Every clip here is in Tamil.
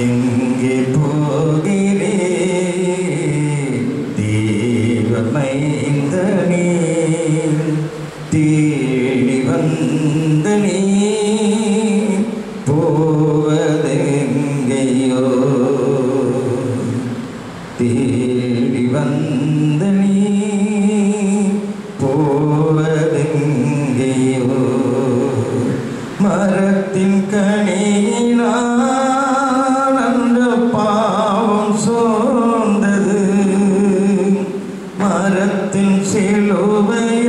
எங்கே போகிறே தேவமைந்தனே தேடி வந்த மரத்தின் சிலுவையில்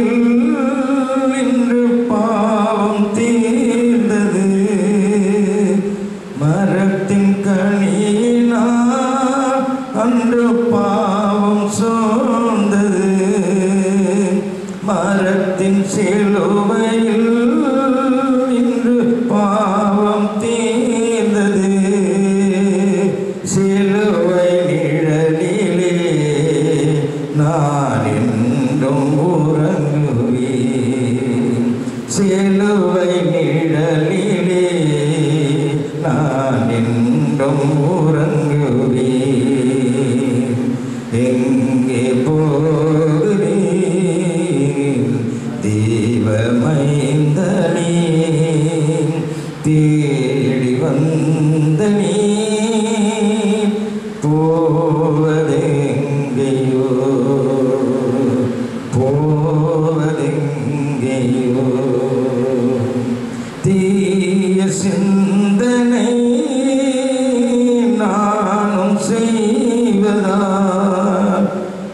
சிலுவை தீய சிந்தனை நானும் செய்வதா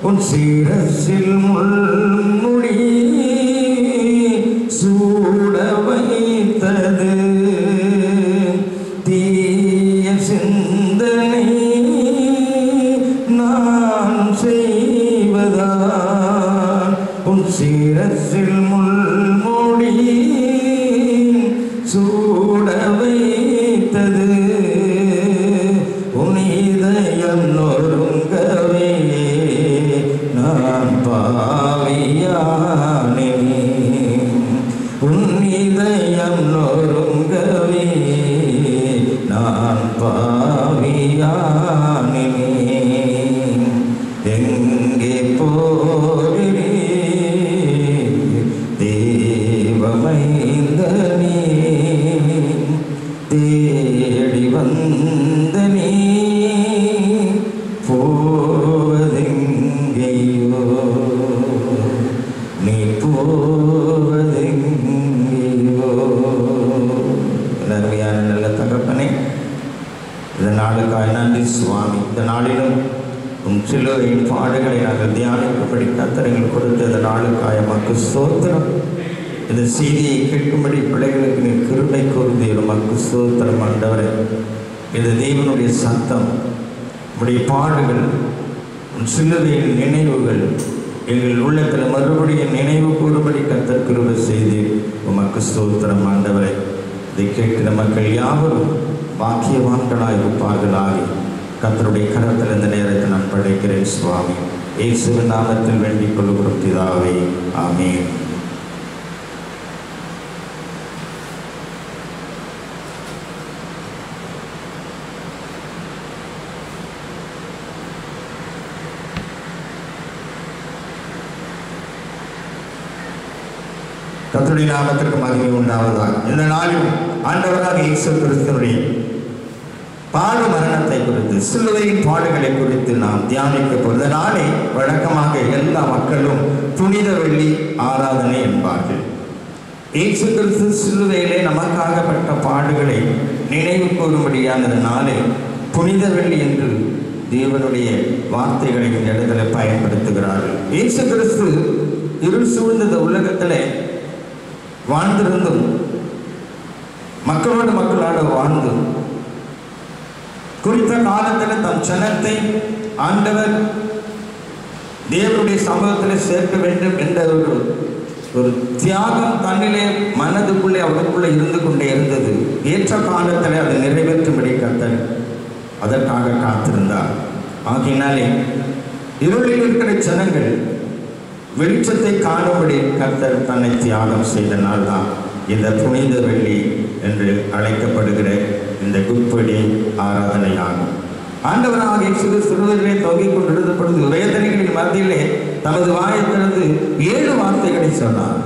உன் சீர உன் இதயம் நொறுங்கவே நான் சிலுவையின் பாடுகளை நாங்கள் தியானிக்கும்படி கத்தரங்கள் கொடுத்த இந்த நாளுக்காய் மக்கு சோத்திரம் இந்த செய்தியை கேட்கும்படி பிள்ளைகளுக்கு நீ கிருமை கூர்ந்து மக்கு சோத்திரம் ஆண்டவரே. இந்த தெய்வனுடைய சத்தம் உடைய பாடுகள் உன் சிலுவையின் நினைவுகள் எங்கள் உள்ளத்தில் மறுபடியும் நினைவு கூறும்படி கத்தர் கிருபை செய்து உமக்கு சோத்திரம் ஆண்டவரை. இதை கேட்கிற மக்கள் யாவரும் பாக்கியவான்களாய் இருப்பார்களாகி கத்தருடைய கரத்தில் இந்த நேரத்தை நான் படைக்கிறேன் சுவாமி. இயேசுவின் நாமத்தில் வேண்டிக் கொள்ளுகிறோம் பிதாவே. ஆமேன். கத்துடைய நாமத்திற்கு மகிமை உண்டாவதாக. இந்த நாளில் ஆண்டவராக இயேசு கிறிஸ்துவனுடைய பாடு மரண சிலுவையின் பாடுகளை குறித்து நாம் தியானிக்க போகிற நாளை வழக்கமாக எல்லா மக்களும் புனித வெள்ளி ஆராதனை என்பார்கள். இயேசு கிறிஸ்து சிலுவையிலே நமக்காகப்பட்ட பாடுகளை நினைவு கூறும்படியான நாளை புனித வெள்ளி என்று தேவனுடைய வார்த்தைகளை இந்த இடத்துல பயன்படுத்துகிறார்கள். இயேசு கிறிஸ்து இருள் சூழ்ந்த உலகத்தில் வாழ்ந்திருந்தும் மக்களோடு மக்களோடு வாழ்ந்தும் குறித்த காலத்தில் தம் ஜனத்தை ஆண்டவர் தேவனுடைய சமூகத்தில் சேர்க்க வேண்டும் என்ற ஒரு ஒரு தியாகம் தன்னிலே மனதுக்குள்ளே அவருக்குள்ளே இருந்து கொண்டே இருந்தது. ஏற்ற காலத்தில் அதை நிறைவேற்றும்படி கத்தன் அதற்காக காத்திருந்தார். ஆகையினாலே இருளில் இருக்கிற ஜனங்கள் வெளிச்சத்தை காணும்படி கர்த்தர் தன்னை தியாகம் செய்த நாள் தான் இந்த புனித வெள்ளி என்று அழைக்கப்படுகிற இந்த குறிப்படி ஆராதனையாகும். ஆண்டவராக இயேசு சிறுவர்களே தொங்கிக் கொண்டிருந்த வேதனைகளின் மத்தியிலே தமது வாயை திறந்து ஏழு வார்த்தைகளை சொன்னார்.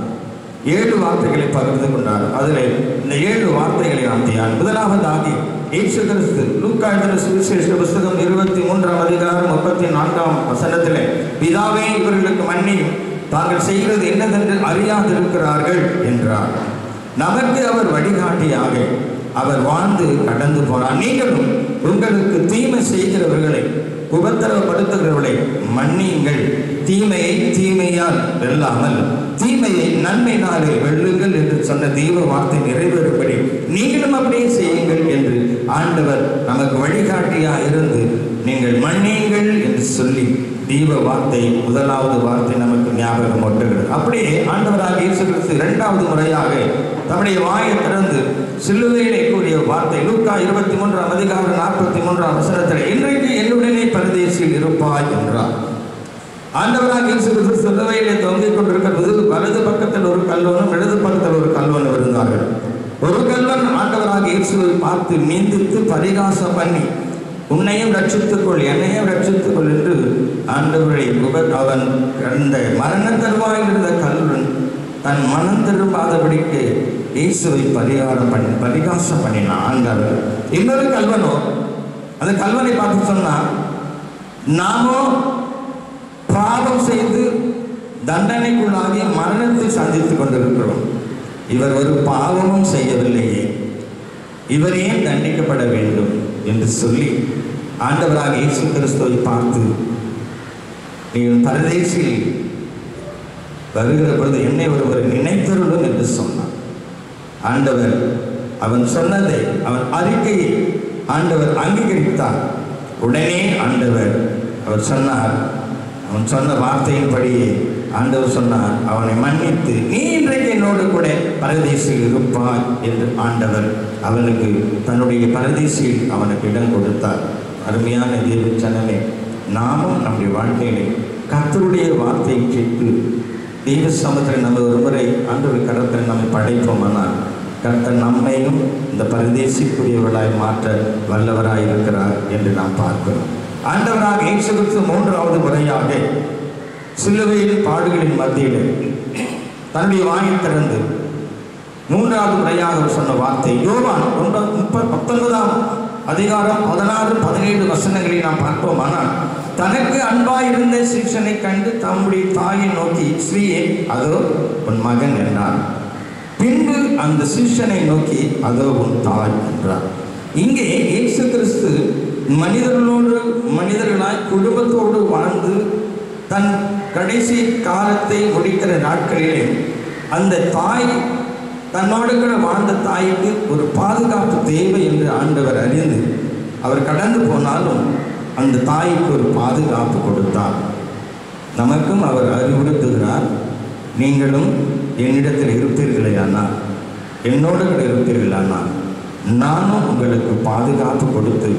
ஏழு வார்த்தைகளை பகிர்ந்து கொண்டார். அதில் இந்த ஏழு வார்த்தைகளை நாம் முதலாவது ஆகி இயேசு கிறிஸ்து லூக்கா எழுதின சுவிசேஷ புஸ்தகம் இருபத்தி மூன்றாம் அதிகாரம் முப்பத்தி நான்காம் வசனத்திலே பிதாவே இவர்களுக்கு மன்னியும். தாங்கள் செய்கிறது என்னதென்று அறியாதிருக்கிறார்கள் என்றார். நமக்கு அவர் வழிகாட்டியாக அவர் வாழ்ந்து கடந்து போனார். நீங்களும் உங்களுக்கு தீமை செய்கிறவர்களை உபத்திரவப்படுத்துகிறவர்களை மன்னியுங்கள். தீமையை தீமையால் வெல்லாமல் தீமையை நன்மையினாலே வெல்லுங்கள் என்று சொன்ன தெய்வ வார்த்தை நிறைவேறும்படி நீங்களும் அப்படியே செய்யுங்கள் என்று ஆண்டவர் நமக்கு வழிகாட்டியாக இருந்து நீங்கள் மன்னியுங்கள் என்று சொல்லி தீப வார்த்தை முதலாவது வார்த்தை நமக்கு ஞாபகம் ஒட்டுகிறது அப்படியே ஆண்டவராக இயேசு கிறிஸ்து இரண்டாவது முறையாக தம்முடைய வாயை திறந்து சிலுவையிலே கூறிய வார்த்தை. லூக்கா இருபத்தி மூன்றாம் அதிகாரம் நாற்பத்தி மூன்றாம் வசனத்தில் இன்றைக்கு என்னுடனே பரதேசியில் இருப்பாய் என்றார். ஆண்டவராக இயேசு கிறிஸ்து சிலுவையிலே தொங்கிக் கொண்டிருக்கிறது வலது பக்கத்தில் ஒரு கல்வனும் இடது பக்கத்தில் ஒரு கல்வனும் இருந்தார்கள். ஒரு கல்வன் ஆண்டவராக இயேசுவை பார்த்து மீந்தித்து பரிகாசம் பண்ணி உன்னையும் ரட்சித்துக்கொள் என்னையும் ரட்சித்துக்கொள் என்று ஆண்டவரை குபர் அவன் கடந்த மரண தருவாயில் இருந்த கல்வன் தன் மனம் திரும்பாதபடிக்கு இயேசுவை பரிகாரம் பண்ணி பரிகாசம் பண்ணினான். ஆண்டவர் இன்னொரு கல்வனோ? அந்த கல்வனை பார்த்து சொன்னான் நாமோ பாவம் செய்து தண்டனைக்குள்ளாகி மரணத்தை சந்தித்துக் கொண்டிருக்கிறோம். இவர் ஒரு பாவமும் செய்யவில்லையே. இவர் ஏன் தண்டிக்கப்பட வேண்டும்? என்று சொல்லி ஆண்டவராக இயேசு கிறிஸ்துவை பார்த்து நீங்கள் பரதேசில் வருகிற பொழுது என்னை ஒருவர் நினைத்தருளும் என்று சொன்னான் ஆண்டவர் அவன் சொன்னதை அவன் அறிக்கையை ஆண்டவர் அங்கீகரித்தார். உடனே ஆண்டவர் அவர் சொன்னார் அவன் சொன்ன வார்த்தையின்படியே ஆண்டவர் சொன்னார் அவனை மன்னித்து நீ இன்றைக்கு என்னோடு கூட பரதேசில் இருப்பாய் என்று ஆண்டவர் அவனுக்கு தன்னுடைய பரதேசியில் அவனுக்கு இடம் கொடுத்தார். அருமையான தேவ ஜனமே நாமும் நம்முடைய வாழ்க்கையிலே கர்த்தருடைய வார்த்தையை கேட்டு தெய்வ சமத்தில் நம்ம ஒரு முறை ஆண்டவர் கடத்தில் நம்மை படைப்போமானால் கர்த்தர் நம்மையும் இந்த பரதேசிக்குரியவர்களாய் மாற்ற வல்லவராய் இருக்கிறார் என்று நாம் பார்க்கிறோம். ஆண்டவராக இயேசு கிறிஸ்து மூன்றாவது முறையாக சிலுவையின் பாடுகளின் மத்தியில் தன்னுடைய வாயை திறந்து மூன்றாவது முறையாக சொன்ன வார்த்தை யோவான் ஒன்பது முப்ப பத்தொன்பதாம் அதிகாரம் பதினாறு பதினேழு வசனங்களை நாம் பார்ப்போமானால் தனக்கு அன்பாயிருந்த சீசனை கண்டு தம்முடைய தாயை நோக்கி ஸ்ரீயே அதோ உன் மகன் என்றார். பின்பு அந்த சீசனை நோக்கி அதோ உன் தாய் என்றார். இங்கே இயேசு கிறிஸ்து மனிதர்களோடு மனிதர்களாய் குடும்பத்தோடு வாழ்ந்து தன் கடைசி காலத்தை முடிக்கிற நாட்களிலே அந்த தாய் தன்னோடு கூட வாழ்ந்த தாய்க்கு ஒரு பாதுகாப்பு தேவை என்று ஆண்டவர் அறிந்து அவர் கடந்து போனாலும் அந்த தாய்க்கு ஒரு பாதுகாப்பு கொடுத்தார். நமக்கும் அவர் அறிவுறுத்துகிறார். நீங்களும் என்னிடத்தில் இருப்பீர்களேயானால் என்னோடு கூட இருப்பீர்களானால் நானும் உங்களுக்கு பாதுகாப்பு கொடுத்து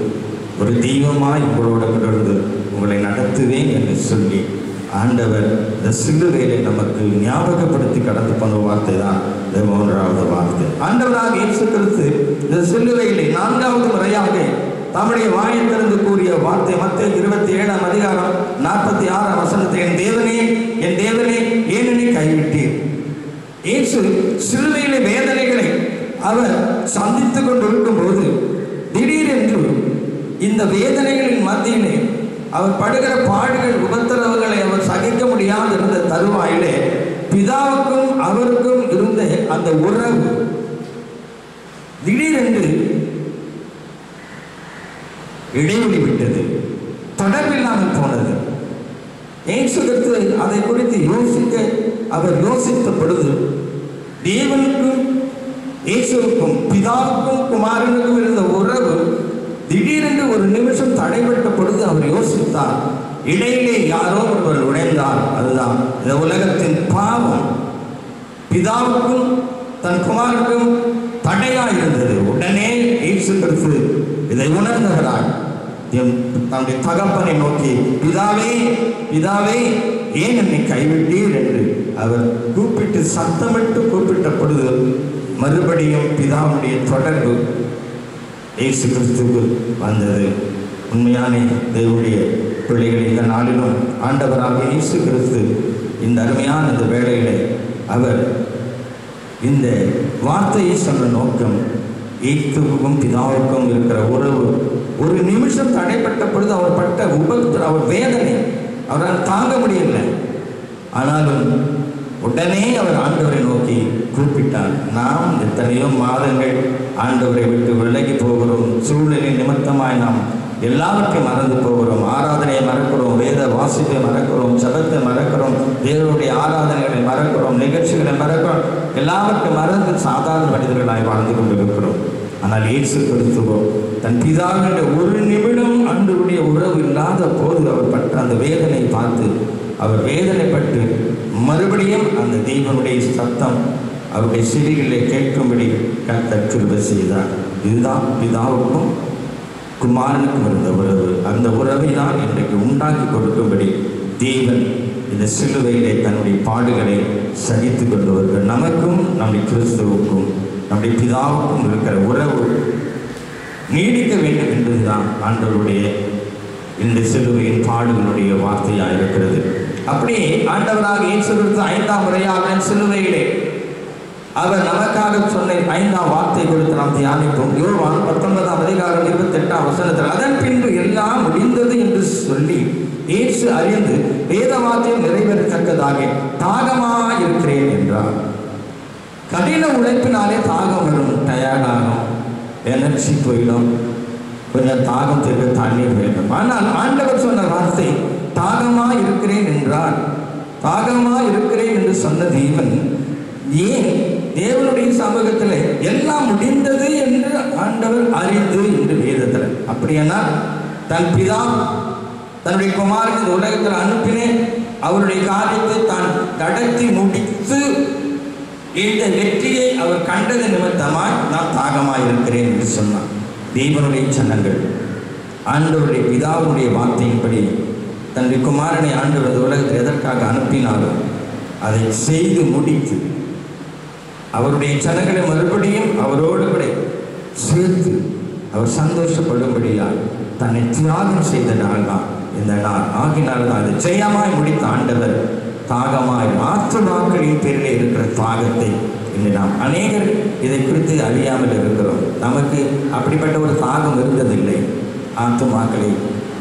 ஒரு தெய்வமாய் உங்களோட தொடர்ந்து உங்களை நடத்துவேன் என்று சொல்லி ஆண்டவர் இந்த சிலுவையிலே நமக்கு ஞாபகப்படுத்தி கடந்து போன வார்த்தை தான் இந்த மூன்றாவது வார்த்தை. ஆண்டவராக இயேசு கிறிஸ்து இந்த சிலுவையிலே நான்காவது முறையாக தம்முடைய வாயை திறந்து கூறிய வார்த்தை மத்திய இருபத்தி ஏழாம் அதிகாரம் நாற்பத்தி ஆறாம் வசனத்தை என் தேவனே என் தேவனே ஏனெனே கைவிட்டீர்? இயேசு சிலுவையிலே வேதனைகளை அவர் சந்தித்துக் கொண்டிருக்கும் போது திடீரென்று இந்த வேதனைகளின் மத்தியிலே அவர் படுகிற பாடுகள் உபத்திரவுகளை அவர் சகிக்க முடியாது இருந்த தருவாயிலே பிதாவுக்கும் அவருக்கும் இருந்த அந்த உறவு. திடீரென்று இடைவெளி விட்டது. தொடர்பில்லாமல் போனது. ஏசு கருத்து அதை குறித்து யோசிக்க அவர் யோசித்த பொழுது தேவனுக்கும் இயேசுவுக்கும் பிதாவுக்கும் குமாரனுக்கும் இருந்த உறவு திடீரென்று ஒரு நிமிஷம் தடைபட்ட பொழுது அவர் யோசித்தார் இடையிலே யாரோ ஒருவர் நுழைந்தார். அதுதான் இந்த உலகத்தின் பாவம். பிதாவுக்கும் தன் குமாருக்கும் தடையா இருந்தது. உடனே இயேசு கிறிஸ்து இதை உணர்ந்தவராய். என் தன்னுடைய தகப்பனை நோக்கி பிதாவே பிதாவே ஏன் என்னை கைவிட்டீர்? என்று அவர் கூப்பிட்டு சத்தமிட்டு கூப்பிட்ட பொழுது மறுபடியும் பிதாவுடைய தொடர்பு இயேசு கிறிஸ்துவுக்கு வந்தது. உண்மையான தேவனுடைய பிள்ளைகள் இந்த நாளிலும் ஆண்டவராக இயேசு கிறிஸ்து இந்த அருமையான இந்த வேளையிலே அவர் இந்த வார்த்தையை சொன்ன நோக்கம் இயேசுவுக்கும் பிதாவுக்கும் இருக்கிற உறவு. ஒரு நிமிஷம் தடைப்பட்ட பொழுது அவர் பட்ட உபத்திர அவர் வேதனை அவரால் தாங்க முடியல ஆனாலும் உடனே அவர் ஆண்டவரை நோக்கி குறிப்பிட்டார் நாம் எத்தனையோ மாதங்கள் ஆண்டவரை விட்டு விலகி போகிறோம். சூழ்நிலை நிமித்தமாய் நாம் எல்லாவற்றையும் மறந்து போகிறோம். ஆராதனையை மறக்கிறோம். வேத வாசிப்பை மறக்கிறோம். சபத்தை மறக்கிறோம். தேவனுடைய ஆராதனைகளை மறக்கிறோம். நிகழ்ச்சிகளை மறக்கிறோம். எல்லாவற்றையும் மறந்து சாதாரண மனிதர்களாய் வாழ்ந்து கொண்டிருக்கிறோம். ஆனால் இயேசு கிறிஸ்துவோ தன் பிதாவினுடைய ஒரு நிமிடம் அன்றுடைய உறவு இல்லாத போது அவர் பட்ட அந்த வேதனை பார்த்து அவர் வேதனைப்பட்டு மறுபடியும் அந்த தெய்வனுடைய சத்தம் அவருடைய செவிகளை கேட்கும்படி கர்த்தர் கிருபை செய்தார். இதுதான் பிதாவுக்கும் குமாரனுக்கும் இருந்த உறவு. அந்த உறவை தான் இன்றைக்கு உண்டாக்கி கொடுக்கும்படி தேவன் இந்த சிலுவையிலே தன்னுடைய பாடுகளை சகித்து கொண்டு வருகிறார் நமக்கும் நம்முடைய கிறிஸ்துவுக்கும் நம்முடைய பிதாவுக்கும் இருக்கிற உறவு நீடிக்க வேண்டும் என்பதுதான் ஆண்டவருடைய இந்த சிலுவையின் பாடுகளுடைய வார்த்தையாக இருக்கிறது அப்படியே ஆண்டவராக இயேசு கிறிஸ்து ஐந்தாம் முறையாக சிலுவையிலே அவர் நமக்காக சொன்ன ஐந்தாம் வார்த்தை கொடுத்து நாம் தியானிப்போம். யோவான் பத்தொன்பதாம் அதிகாரம் இருபத்தி எட்டாம் வசனத்தில் அதன் பின்பு எல்லாம் முடிந்தது என்று சொல்லி இயேசு அறிந்து வேத வார்த்தையும் நிறைவேறத்தக்கதாக தாகமாக இருக்கிறேன் என்றார். கடின உழைப்பினாலே தாகம் வரும் டயர்டாகும் எனர்ஜி போயிடும் கொஞ்சம் தாகம் தீர்க்க தண்ணீர் வேண்டும். ஆனால் ஆண்டவர் சொன்ன வார்த்தை தாகமா இருக்கிறேன் என்றார். தாகமா இருக்கிறேன் என்று சொன்ன தேவன் ஏன் தேவனுடைய சமூகத்தில் எல்லாம் முடிந்தது என்று ஆண்டவர் அறிந்து என்று வேதத்தில். அப்படியானா தன் பிதா தன்னுடைய குமாரன் இந்த உலகத்தில் அனுப்பினேன் அவருடைய காரியத்தை தான் நடத்தி முடித்து இந்த வெற்றியை அவர் கண்டது நிமித்தமாய் நான் தாகமாக இருக்கிறேன் என்று சொன்னார் தேவனுடைய சன்னங்கள் ஆண்டவருடைய பிதாவுடைய வார்த்தையின்படி தன்னுடைய குமாரனை ஆண்டவர் உலகத்தில் எதற்காக அனுப்பினாலும் அதை செய்து முடித்து அவருடைய ஜனங்களை மறுபடியும் அவரோடு கூட சேர்த்து அவர் சந்தோஷப்படும்படியால் தன்னை தியாகம் செய்த நாள் தான் இந்த நாள். ஆகினால் தான் அது ஜெயமாய் முடித்த ஆண்டவர் தாகமாய் ஆத்துமாக்களின் பேரில் இருக்கிற தாகத்தை இன்று நாம் அநேகர் இதை குறித்து அறியாமல் இருக்கிறோம். நமக்கு அப்படிப்பட்ட ஒரு தாகம் இருந்ததில்லை. ஆத்துமாக்களை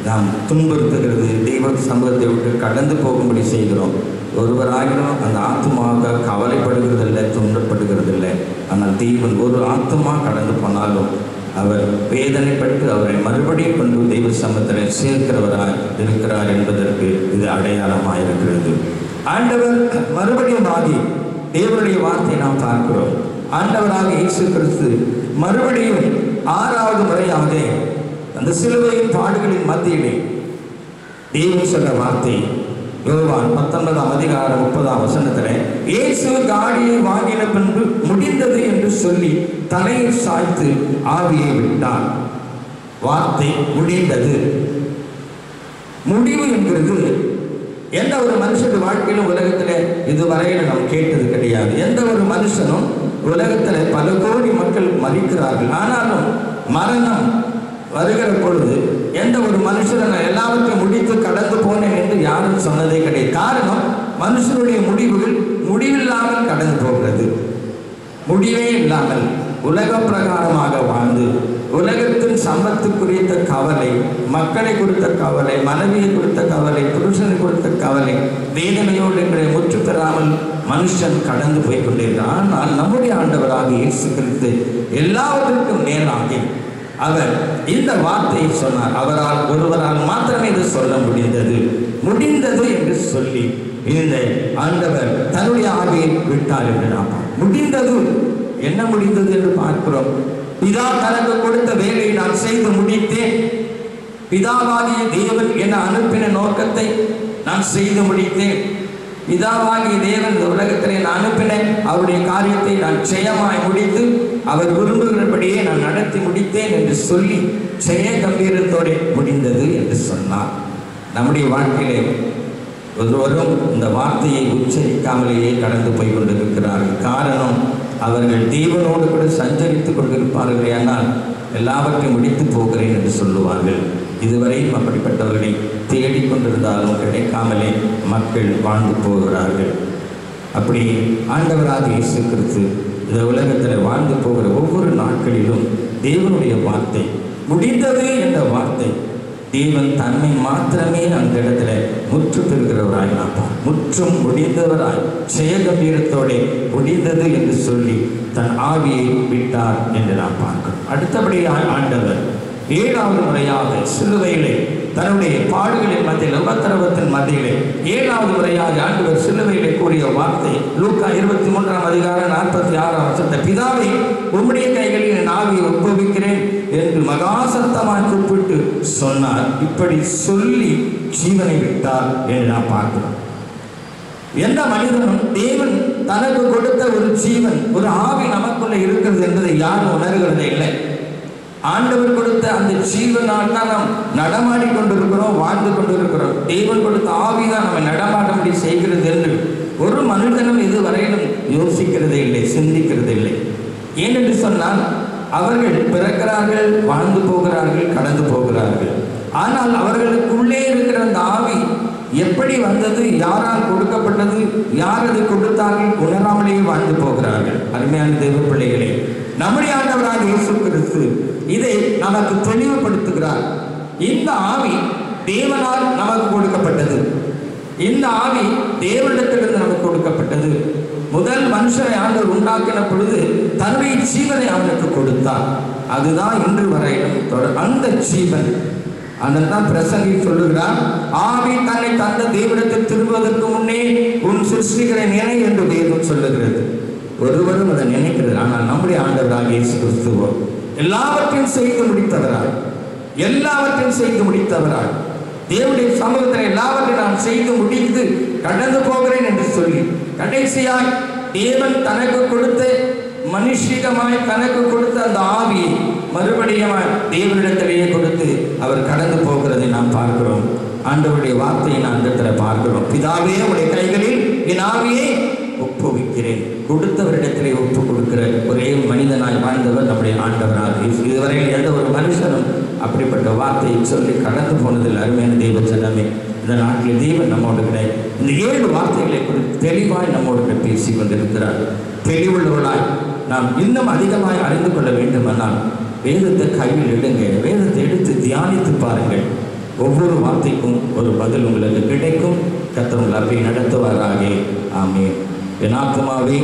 நாம் துன்புறுத்துகிறது. தெய்வ சமூகத்தை விட்டு கடந்து போகும்படி செய்கிறோம். ஒருவராகிலும் அந்த ஆத்மாவாக கவலைப்படுகிறதில்லை துன்பப்படுகிறதில்லை. ஆனால் தெய்வன் ஒரு ஆத்மா கடந்து போனாலும் அவர் வேதனைப்பட்டு அவரை மறுபடியும் கொண்டு தெய்வ சமத்தில் சேர்க்கிறவராய் இருக்கிறார் என்பதற்கு இது அடையாளமாக இருக்கிறது ஆண்டவர் மறுபடியும் ஆகி தேவனுடைய வார்த்தையை நாம் பார்க்கிறோம். ஆண்டவராக இயேசு கிறிஸ்து மறுபடியும் ஆறாவது முறையாக அந்த சிலுவையின் பாடுகளின் மத்தியிலே தேவன் சொன்ன வார்த்தை யோவான் பத்தொன்பதாம் அதிகாரம் முப்பதாம் வசனத்தில் இயேசு காடியை வாங்கின பின்பு முடிந்தது என்று சொல்லி தலையை சாய்த்து ஆவியை விட்டான் வார்த்தை முடிந்தது. முடிவு என்கிறது. எந்த ஒரு மனுஷனுடைய வாழ்க்கையிலும் உலகத்தில் இதுவரையில் நாம் கேட்டது கிடையாது. எந்த ஒரு மனுஷனும் உலகத்தில் பல கோடி மக்கள் மறிக்கிறார்கள். ஆனாலும் மரணம் வருகிற பொழுது எந்த ஒரு மனுஷனை நான் எல்லாவற்றையும் முடித்து கடந்து போனேன் என்று யாரும் சொன்னதே கிடையாது. காரணம் மனுஷனுடைய முடிவுகள் முடிவில்லாமல் கடந்து போகிறது. முடிவே இல்லாமல் உலக பிரகாரமாக வாழ்ந்து உலகத்தின் சம்பத்து குறித்த கவலை மக்களை குறித்த கவலை மனைவியை குறித்த கவலை புருஷனை குறித்த கவலை வேதனையோடு எங்களை முற்று பெறாமல் மனுஷன் கடந்து போய் கொண்டிருக்கிறான். ஆனால் நம்முடைய ஆண்டவராக இயேசு கிறிஸ்து எல்லாவற்றிற்கும் மேலாகி அவர் இந்த வார்த்தையை சொன்னார். அவரால் ஒருவரால் மாத்திரமே இது சொல்ல முடிந்தது. முடிந்தது என்று சொல்லி இந்த ஆண்டவர் தன்னுடைய ஆவியை விட்டார் என்று நாம் முடிந்தது. என்ன முடிந்தது என்று பார்க்கிறோம். பிதா தனக்கு கொடுத்த வேலையை நான் செய்து முடித்தேன். பிதாவாகிய தேவன் என அனுப்பின நோக்கத்தை நான் செய்து முடித்தேன். பிதாவாகிய தேவன் இந்த உலகத்திலே நான் அனுப்பினேன். அவருடைய காரியத்தை நான் ஜெயமாய் முடித்து அவர் விரும்புகிறபடியே நான் நடத்தி முடித்தேன் என்று சொல்லி ஜெய கம்பீரத்தோடு முடிந்தது என்று சொன்னார். நம்முடைய வாழ்க்கையிலே ஒருவரும் இந்த வார்த்தையை உச்சரிக்காமலேயே கடந்து போய் கொண்டிருக்கிறார்கள். காரணம் அவர்கள் தேவனோடு கூட சஞ்சரித்துக் கொண்டிருப்பார்கள் ஆனால் எல்லாவற்றையும் முடித்து போகிறேன் என்று சொல்லுவார்கள். இதுவரையும் அப்படிப்பட்டவர்களை தேடிக்கொண்டிருந்தாலும் கிடைக்காமலே மக்கள் வாழ்ந்து போகிறார்கள். அப்படி ஆண்டவராக இயேசு கிறிஸ்து இந்த உலகத்தில் வாழ்ந்து போகிற ஒவ்வொரு நாட்களிலும் தேவனுடைய வார்த்தை முடிந்தது என்ற வார்த்தை தேவன் தன்மை மாத்திரமே அந்த இடத்துல முற்று பெறுகிறவராய் நாம் முற்றும் முடிந்தவராய் செயகம்பீரத்தோட முடிந்தது என்று சொல்லி தன் ஆவியை விட்டார் என்று நாம் பார்க்கிறோம். அடுத்தபடியாக ஆண்டவர் ஏழாவது முறையாக சிலுவையிலே தன்னுடைய பாடுகளின் மத்தியில் உபத்திரவத்தின் மத்தியிலே ஏழாவது முறையாக ஆண்டவர் சிலுவையிலே கூறிய வார்த்தை லூக்கா இருபத்தி மூன்றாம் அதிகாரம் நாற்பத்தி ஆறாம் வருஷத்தை பிதாவை உம்முடைய கைகளில் என் ஆவியை ஒப்புவிக்கிறேன் என்று மகாசத்தமாக கூப்பிட்டு சொன்னார். இப்படி சொல்லி ஜீவனை விட்டார் என்று நாம் பார்க்கிறோம். எந்த மனிதனும் தேவன் தனக்கு கொடுத்த ஒரு ஜீவன் ஒரு ஆவி நமக்குள்ள இருக்கிறது என்பதை யாரும் உணர்கிறதே இல்லை. ஆண்டவர் கொடுத்த அந்த ஜீவனால் தான் நாம் நடமாடி கொண்டிருக்கிறோம் வாழ்ந்து கொண்டிருக்கிறோம். தேவன் கொடுத்த ஆவி தான் நம்மை நடமாடும்படி செய்கிறது என்று ஒரு மனிதனும் இதுவரையிலும் யோசிக்கிறதே இல்லை சிந்திக்கிறதே இல்லை. ஏனென்று சொன்னால் அவர்கள் பிறக்கிறார்கள் வாழ்ந்து போகிறார்கள் கடந்து போகிறார்கள். ஆனால் அவர்களுக்குள்ளே இருக்கிற அந்த ஆவி எப்படி வந்தது யாரால் கொடுக்கப்பட்டது யார் அதை கொடுத்தார்கள் உணராமலேயே வாழ்ந்து போகிறார்கள். அருமையான தெய்வ பிள்ளைகளே நம்முடைய ஆண்டவராக இயேசு கிறிஸ்து இதை நமக்கு தெளிவுபடுத்துகிறார். இந்த ஆவி தேவனால் நமக்கு கொடுக்கப்பட்டது. இந்த ஆவி தேவனிடத்திலிருந்து நமக்கு கொடுக்கப்பட்டது. முதல் மனுஷனை ஆண்டவர் உண்டாக்கின பொழுது தன்னுடைய ஜீவனை அவனுக்கு கொடுத்தார். அதுதான் இன்று வரை தொடர் அந்த ஜீவன். அதைத்தான் பிரசங்கி சொல்லுகிறார் ஆவி தன்னை தந்த தேவனிடத்தில் திரும்புவதற்கு முன்னே உன் சிருஷ்டிகளை நினை என்று வேதம் சொல்லுகிறது. ஒருவரும் அதை நினைக்கிறது. ஆனால் நம்முடைய ஆண்டவராக இயேசு கிறிஸ்துவோ எல்லாவற்றையும் செய்து முடித்தவராய் எல்லாவற்றையும் செய்து முடித்தவராய் தேவனுடைய சமூகத்தில் எல்லாவற்றையும் நான் செய்து முடித்து கடந்து போகிறேன் என்று சொல்லி கடைசியாய் தேவன் தனக்கு கொடுத்த மனுஷிகமாய் தனக்கு கொடுத்த அந்த ஆவியை மறுபடியும் தேவனிடத்திலேயே கொடுத்து அவர் கடந்து போகிறதை நாம் பார்க்கிறோம். ஆண்டவருடைய வார்த்தையை நான் அந்த இடத்துல பார்க்கிறோம். பிதாவே உடைய கைகளில் என் ஆவியை ஒப்புவிக்கிறேன். கொடுத்தவரிடத்திலே ஒப்பு கொடுக்கிற ஒரே மனிதனாய் வாழ்ந்தவர் நம்முடைய ஆண்டவராக இயேசு. இதுவரையில் எந்த ஒரு மனுஷனும் அப்படிப்பட்ட வார்த்தையை சொல்லி கடந்து போனதில் அருமையான தெய்வ ஜனமே இந்த நாட்டில் தெய்வம் நம்மோடு கிடையாது இந்த ஏழு வார்த்தைகளை குறித்து தெளிவாய் நம்மோடு பேசி கொண்டிருக்கிறார் தெளிவுள்ளவர்களாய் நாம் இன்னும் அதிகமாய் அறிந்து கொள்ள வேண்டுமானால் வேதத்தை கையில் எடுங்க வேதத்தை எடுத்து தியானித்து பாருங்கள். ஒவ்வொரு வார்த்தைக்கும் ஒரு பதில் உங்களுக்கு கிடைக்கும். கத்தவங்களை அப்படி நடத்துவாராக. ஆமே என் ஆத்மாவே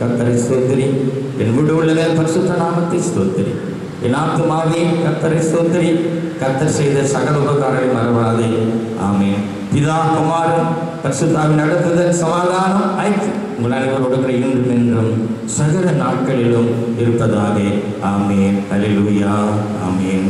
கத்தரை சோதரி என் விடுவுள்ள பரிசுத்த நாமத்தை சோதரி என் ஆத்மாவே கத்தரை சோதரி கத்தர் செய்த சகல உபகாரங்களை மறவாதே. ஆமே பிதா குமாரன் பரிசுத்தாவின் நடத்துதல் சமாதானம் ஐக்கியம் உங்கள் அனைவரோடு கூட இன்றும் என்றும் சகல நாட்களிலும் இருப்பதாக. ஆமேன். அலிலுயா ஆமேன்.